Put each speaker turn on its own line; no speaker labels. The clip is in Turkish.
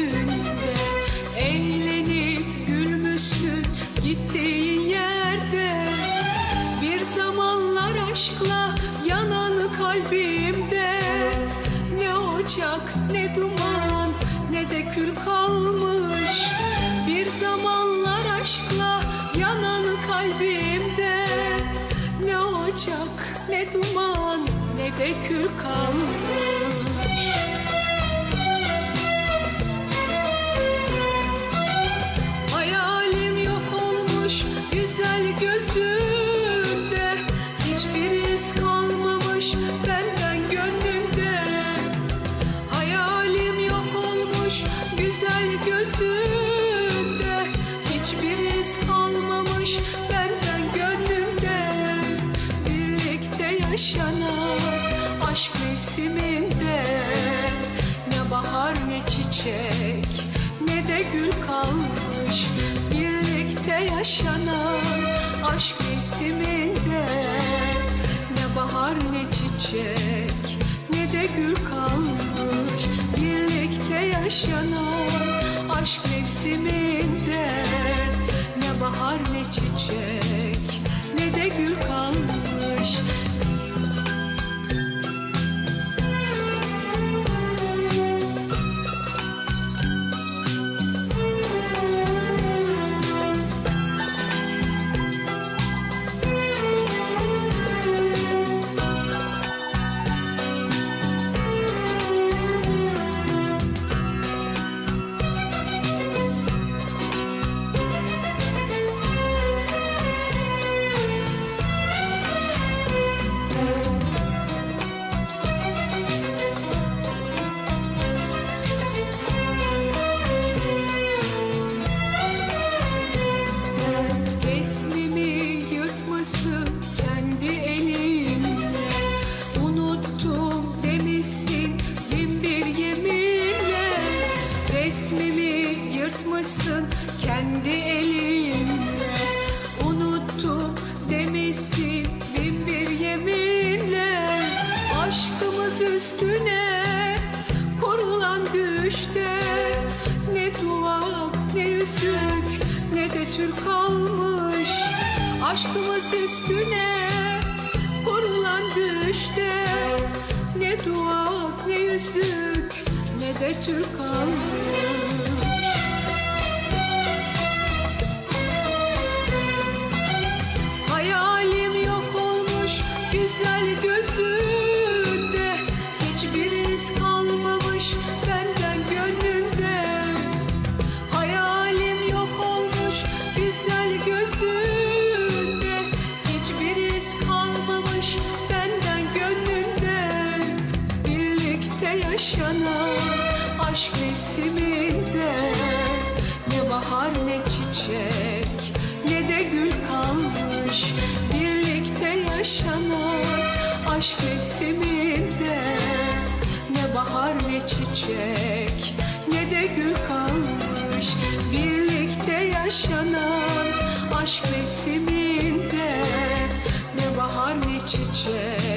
günde Eğlenip gülmüşsün gittiğin yerde. Bir zamanlar aşkla yanan kalbimde. Ne ocak ne duman ne de kül kalmış. Bir zamanlar aşkla yanan kalbimde. Ne ocak ne duman ne de kül kalmış gözünde Hiçbir iz kalmamış benden gönlümde. Birlikte yaşanan aşk mevsiminde. Ne bahar ne çiçek ne de gül kalmış. Birlikte yaşanan aşk mevsiminde. Ne bahar ne çiçek ne de gül kalmış. Birlikte yaşanan aşk mevsiminde Ne bahar ne çiçek ne de gül kalmış kendi elinle Unuttum demişsin bin bir yeminle. Aşkımız üstüne kurulan düşte Ne duvak ne yüzük ne de tül kalmış. Aşkımız üstüne kurulan düşte Ne duvak ne yüzük ne de tül kalmış gözünde. Hiçbir iz kalmamış benden gönlümde. Hayalim yok olmuş güzel gözünde. Hiçbir iz kalmamış benden gönlümde. Birlikte yaşanan aşk mevsiminde. Ne bahar ne çiçek ne de gül kalmış aşk mevsiminde Ne bahar ne çiçek ne de gül kalmış Birlikte yaşanan aşk mevsiminde Ne bahar ne çiçek